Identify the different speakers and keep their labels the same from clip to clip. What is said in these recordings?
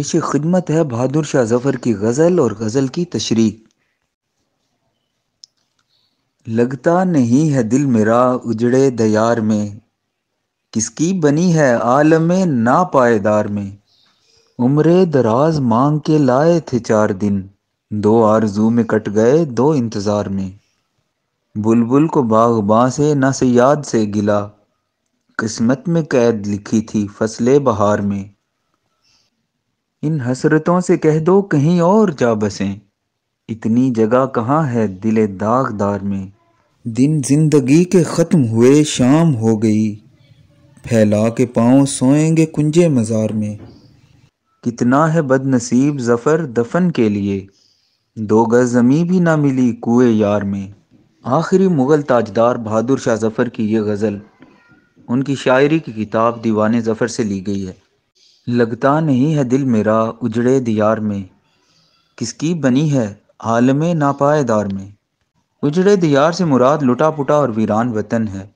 Speaker 1: पेश खिदमत है बहादुर शाह जफ़र की गज़ल और गज़ल की तशरी लगता नहीं है दिल मेरा उजड़े दयार में। किसकी बनी है आलम ना पायदार में। उम्र दराज मांग के लाए थे चार दिन। दो आरज़ू में कट गए दो इंतज़ार में। बुलबुल को बागबां से न सयाद से गिला। किस्मत में कैद लिखी थी फसले बहार में। इन हसरतों से कह दो, कहीं और जा बसें। इतनी जगह कहाँ है दिले दागदार में? दिन ज़िंदगी के ख़त्म हुए, शाम हो गई। फैला के पाँव सोएँगे कुंजे मज़ार में। कितना है बदनसीब जफ़र दफन के लिए? दो गज जमी भी ना मिली कुएँ यार में। आखिरी मुग़ल ताजदार बहादुर शाह जफ़र की ये गज़ल, उनकी शायरी की किताब दीवान ज़फ़र से ली गई है। लगता नहीं है दिल मेरा उजड़े दियार में। किसकी बनी है आलम नापायदार में। उजड़े दियार से मुराद लुटा पुटा और वीरान वतन है।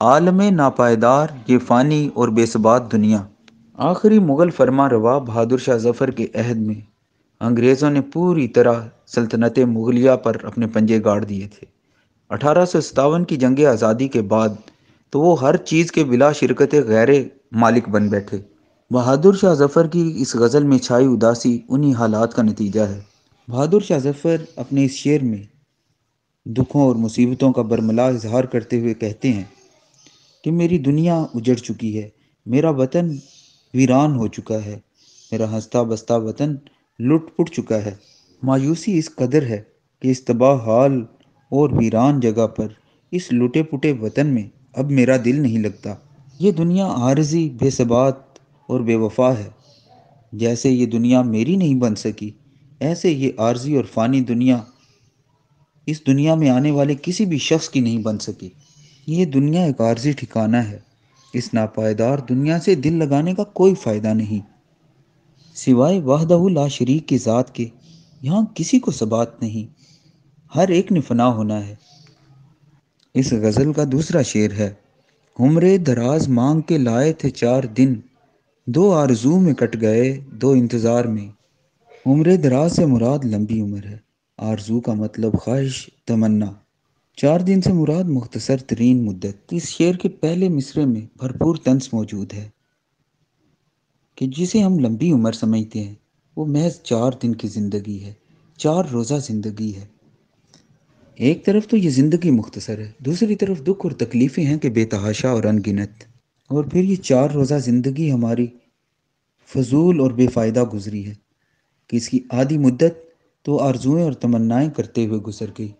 Speaker 1: आलम नापायदार ये फ़ानी और बेसबात दुनिया। आखिरी मुग़ल फरमा रवा बहादुर शाह जफ़र के अहद में। अंग्रेज़ों ने पूरी तरह सल्तनत मुगलिया पर अपने पंजे गाड़ दिए थे। अठारह सौ सतावन की जंग आज़ादी के बाद तो वो हर चीज़ के बिला शिरकत गैर मालिक बन बैठे। बहादुर शाह जफ़र की इस गज़ल में छाई उदासी उन्हीं हालात का नतीजा है। बहादुर शाह जफ़र अपने इस शेर में दुखों और मुसीबतों का बरमला इजहार करते हुए कहते हैं कि मेरी दुनिया उजड़ चुकी है, मेरा वतन वीरान हो चुका है, मेरा हंसता बसता वतन लुट पुट चुका है। मायूसी इस कदर है कि इस तबाह हाल और वीरान जगह पर इस लुटे पुटे वतन में अब मेरा दिल नहीं लगता। ये दुनिया आरजी, बेसबात और बेवफा है। जैसे ये दुनिया मेरी नहीं बन सकी, ऐसे ये आर्जी और फ़ानी दुनिया, इस दुनिया में आने वाले किसी भी शख्स की नहीं बन सकी। ये दुनिया एक आर्जी ठिकाना है। इस नापायदार दुनिया से दिल लगाने का कोई फ़ायदा नहीं। सिवाय वाहदहु ला शरीक की ज़ात के, यहाँ किसी को सबात नहीं। हर एक ने फना होना है। इस गज़ल का दूसरा शेर है उम्र दराज मांग के लाए थे चार दिन दो आरज़ू में कट गए दो इंतज़ार में। उम्र दराज से मुराद लंबी उम्र है। आरज़ू का मतलब ख्वाहिश, तमन्ना। चार दिन से मुराद मुख्तसर तरीन मुद्दत। इस शेर के पहले मिसरे में भरपूर तंस मौजूद है कि जिसे हम लंबी उम्र समझते हैं, वो महज चार दिन की ज़िंदगी है, चार रोज़ा ज़िंदगी है। एक तरफ़ तो ये ज़िंदगी मुख्तसर है, दूसरी तरफ़ दुख और तकलीफ़ें हैं कि बेतहाशा और अनगिनत। और फिर ये चार रोज़ा ज़िंदगी हमारी फजूल और बेफ़ायदा गुजरी है कि इसकी आधी मुद्दत तो आरजुएँ और तमन्नाएँ करते हुए गुजर गई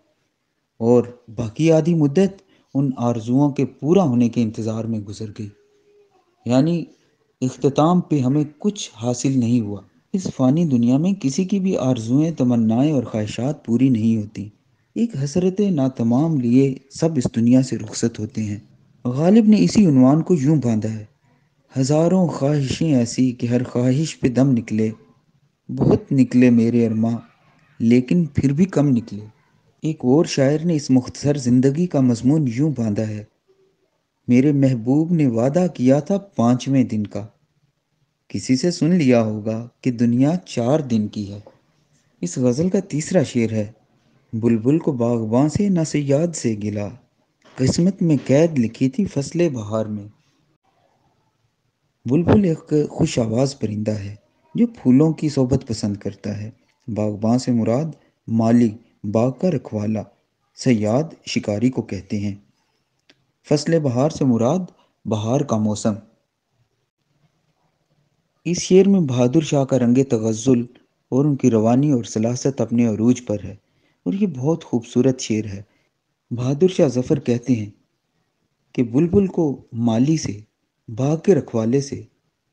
Speaker 1: और बाकी आधी मुद्दत उन आरजुओं के पूरा होने के इंतज़ार में गुजर गई। यानी अख्ताम पे हमें कुछ हासिल नहीं हुआ। इस फ़ानी दुनिया में किसी की भी आरजुएँ, तमन्नाएँ और ख्वाहिशात पूरी नहीं होती। एक हसरत ना तमाम लिए सब इस दुनिया से रुखसत होते हैं। गालिब ने इसी उनवान को यूँ बांधा है। हज़ारों ख्वाहिशें ऐसी कि हर ख्वाहिश पे दम निकले, बहुत निकले मेरे अरमा लेकिन फिर भी कम निकले। एक और शायर ने इस मुख्तसर ज़िंदगी का मजमून यूँ बांधा है, मेरे महबूब ने वादा किया था पाँचवें दिन का। किसी से सुन लिया होगा कि दुनिया चार दिन की है। इस गज़ल का तीसरा शेर है, बुलबुल को बागबां से न सयाद से गिला। किस्मत में कैद लिखी थी फसले बहार में। बुलबुल एक खुश आवाज़ परिंदा है, जो फूलों की सोबत पसंद करता है। बागबान से मुराद, माली, बाग का रखवाला, सयाद, शिकारी को कहते हैं। फ़सल बहार से मुराद, बहार का मौसम। इस शेर में बहादुर शाह का रंग तगज़ुल और उनकी रवानी और सलासत अपने अरूज पर है, और ये बहुत खूबसूरत शेर है। बहादुर शाह जफ़र कहते हैं कि बुलबुल को माली से बाघ के रखवाले से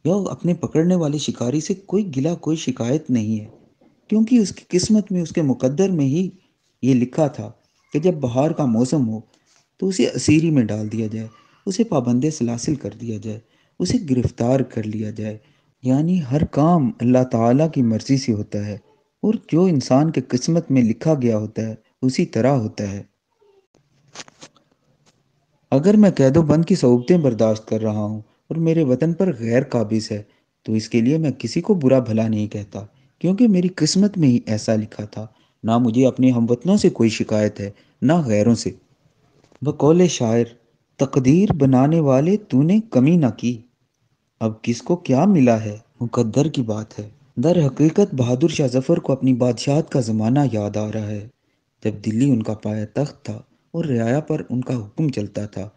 Speaker 1: या अपने पकड़ने वाले शिकारी से कोई गिला, कोई शिकायत नहीं है। क्योंकि उसकी किस्मत में, उसके मुकद्दर में ही ये लिखा था कि जब बहार का मौसम हो तो उसे असीरी में डाल दिया जाए, उसे पाबंद सलासिल कर दिया जाए, उसे गिरफ़्तार कर लिया जाए। यानी हर काम अल्लाह ताला की मर्ज़ी से होता है और जो इंसान के किस्मत में लिखा गया होता है, उसी तरह होता है। अगर मैं कैदो बंद की सहूबतें बर्दाश्त कर रहा हूँ और मेरे वतन पर गैर काबिज है तो इसके लिए मैं किसी को बुरा भला नहीं कहता, क्योंकि मेरी किस्मत में ही ऐसा लिखा था। ना मुझे अपने हमवतनों से कोई शिकायत है, ना गैरों से। बकौल शायर, तकदीर बनाने वाले तूने कमी ना की। अब किसको क्या मिला है, मुकद्दर की बात है। दर हकीकत बहादुर शाह जफ़र को अपनी बादशाहत का ज़माना याद आ रहा है, जब दिल्ली उनका पाया तख्त था। और रियाया पर उनका हुक्म चलता था।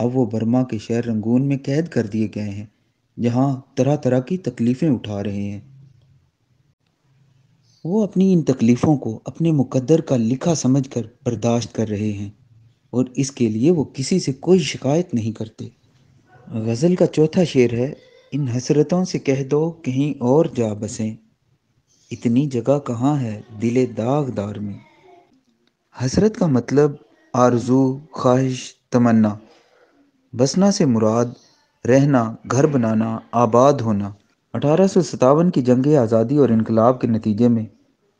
Speaker 1: अब वो बर्मा के शहर रंगून में कैद कर दिए गए हैं, जहाँ तरह तरह की तकलीफ़ें उठा रहे हैं। वो अपनी इन तकलीफ़ों को अपने मुकद्दर का लिखा समझकर बर्दाश्त कर रहे हैं, और इसके लिए वो किसी से कोई शिकायत नहीं करते। गज़ल का चौथा शेर है, इन हसरतों से कह दो कहीं और जा बसें। इतनी जगह कहाँ है दिले दागदार में? हसरत का मतलब आरज़ू, ख्वाहिश, तमन्ना। बसना से मुराद, रहना, घर बनाना, आबाद होना। अठारह सौ सतावन की जंग आज़ादी और इनकलाब के नतीजे में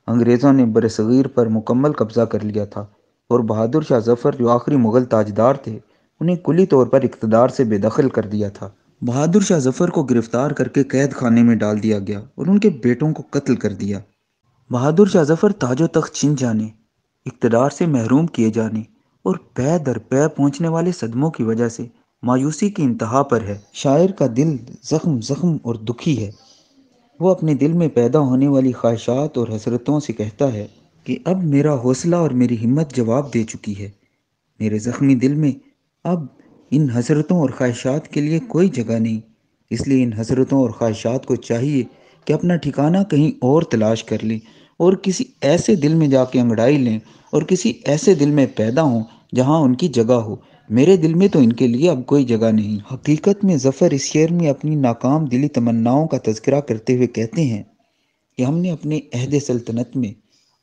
Speaker 1: अंग्रेज़ों ने बरसग़ीर पर मुकम्मल कब्ज़ा कर लिया था और बहादुर शाह जफ़र, जो आखिरी मुग़ल ताजदार थे, उन्हें कुली तौर पर इकतदार से बेदखल कर दिया था। बहादुर शाह जफ़र को गिरफ़्तार करके कैद खाने में डाल दिया गया और उनके बेटों को कत्ल कर दिया। बहादुर शाह जफ़र ताजो तख्त छिन जाने, इकतदार से महरूम किए जाने और पै दर पै पहुँचने वाले सदमों की वजह से मायूसी की इंतहा पर है। शायर का दिल ज़ख्म ज़ख्म और दुखी है। वो अपने दिल में पैदा होने वाली ख्वाहिशात और हसरतों से कहता है कि अब मेरा हौसला और मेरी हिम्मत जवाब दे चुकी है। मेरे ज़ख्मी दिल में अब इन हसरतों और ख्वाहिशात के लिए कोई जगह नहीं। इसलिए इन हसरतों और ख्वाहिशात को चाहिए कि अपना ठिकाना कहीं और तलाश कर लें। और किसी ऐसे दिल में जाके अंगड़ाई लें और किसी ऐसे दिल में पैदा हों जहाँ उनकी जगह हो। मेरे दिल में तो इनके लिए अब कोई जगह नहीं। हकीकत में ज़फ़र इस शेर में अपनी नाकाम दिली तमन्नाओं का तस्करा करते हुए कहते हैं कि हमने अपने अहद सल्तनत में,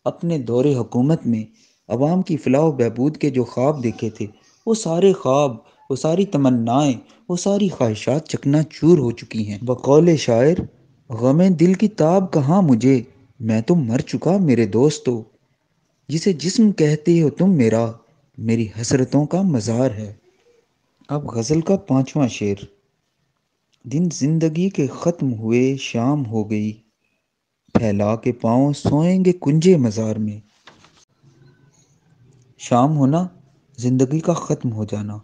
Speaker 1: अपने दौरे हुकूमत में, अवाम की फ़लाह बहबूद के जो ख्वाब देखे थे, वो सारे ख्वाब, वो सारी तमन्नाएँ, वो सारी ख्वाहिशात चकना चूर हो चुकी हैं। बकौल शायर, गम दिल की ताब कहाँ मुझे? मैं तो मर चुका मेरे दोस्तों जिसे जिस्म कहते हो तुम मेरा, मेरी हसरतों का मज़ार है। अब गज़ल का पांचवा शेर। दिन ज़िंदगी के ख़त्म हुए, शाम हो गई। फैला के पाँव सोएँगे कुंजे मज़ार में। शाम होना, ज़िंदगी का ख़त्म हो जाना।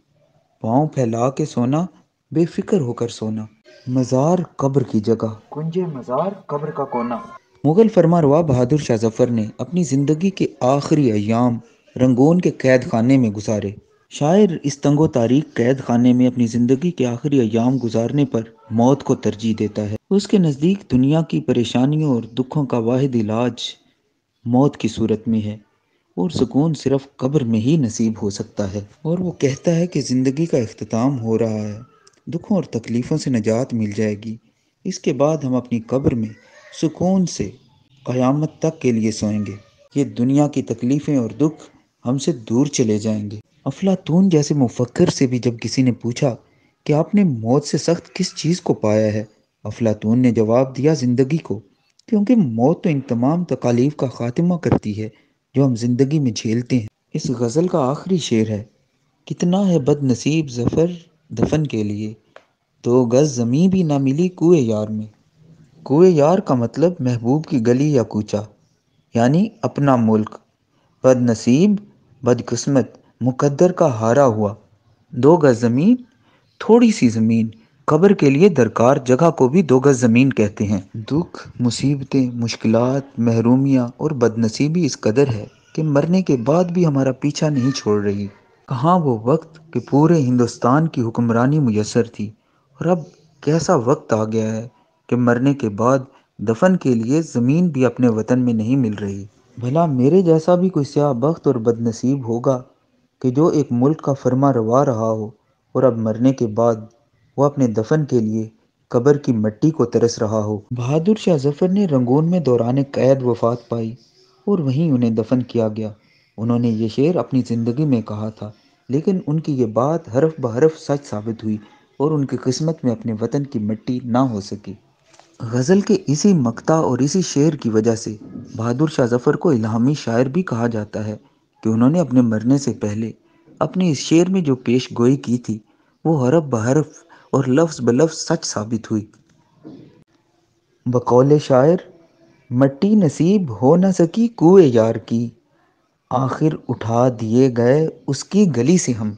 Speaker 1: पाँव फैला के सोना, बेफिक्र होकर सोना। मज़ार कब्र की जगह, कुंजे मज़ार कब्र का कोना। मुग़ल फरमारवा बहादुर शाह जफ़र ने अपनी ज़िंदगी के आखिरी अयाम रंगून के कैद खाने में गुजारे। शायर इस तंगो तारीख कैद खाने में अपनी ज़िंदगी के आखिरी अयाम गुजारने पर मौत को तरजीह देता है। उसके नज़दीक दुनिया की परेशानियों और दुखों का वाहिद इलाज मौत की सूरत में है और सुकून सिर्फ़ कब्र में ही नसीब हो सकता है। और वो कहता है कि ज़िंदगी का अख्ताम हो रहा है। दुखों और तकलीफ़ों से निजात मिल जाएगी। इसके बाद हम अपनी कब्र में सुकून से क़यामत तक के लिए सोएँगे। ये दुनिया की तकलीफ़ें और दुख हमसे दूर चले जाएँगे। अफलातून जैसे मुफक्र से भी जब किसी ने पूछा कि आपने मौत से सख्त किस चीज़ को पाया है, अफलातून ने जवाब दिया ज़िंदगी को, क्योंकि मौत तो इन तमाम तकालीफ का ख़ात्मा करती है जो हम ज़िंदगी में झेलते हैं। इस गज़ल का आखिरी शेर है, कितना है बदनसीब जफ़र दफन के लिए तो गज़ ज़मी भी ना मिली कुएँ यार में। कुएँ यार का मतलब महबूब की गली या कूचा, यानी अपना मुल्क। बदनसीब, बदकिस्मत, मुकद्दर का हारा हुआ। दो गज़ ज़मीन, थोड़ी सी ज़मीन, कब्र के लिए दरकार जगह को भी दो गज ज़मीन कहते हैं। दुख, मुसीबतें, मुश्किलात, महरूमियाँ और बदनसीबी इस कदर है कि मरने के बाद भी हमारा पीछा नहीं छोड़ रही। कहाँ वो वक्त कि पूरे हिंदुस्तान की हुक्मरानी मुयसर थी, और अब कैसा वक्त आ गया है। कि मरने के बाद दफन के लिए ज़मीन भी अपने वतन में नहीं मिल रही। भला मेरे जैसा भी कोई स्याह बख्त और बदनसीब होगा कि जो एक मुल्क का फरमा रवा रहा हो और अब मरने के बाद वो अपने दफन के लिए कब्र की मिट्टी को तरस रहा हो? बहादुर शाह ज़फ़र ने रंगून में दौरान कैद वफात पाई और वहीं उन्हें दफन किया गया। उन्होंने ये शेर अपनी ज़िंदगी में कहा था, लेकिन उनकी ये बात हरफ बहरफ सच साबित हुई और उनकी किस्मत में अपने वतन की मिट्टी ना हो सकी। गज़ल के इसी मकता और इसी शेर की वजह से बहादुर शाह जफ़र को इलामी शायर भी कहा जाता है कि उन्होंने अपने मरने से पहले अपने इस शेर में जो पेश गोई की थी, वो हरफ बहरफ और लफ्ज़ ब लफ्ज़ सच साबित हुई। बकौल शायर, मट्टी नसीब हो न सकी कुए यार की, आखिर उठा दिए गए उसकी गली से हम।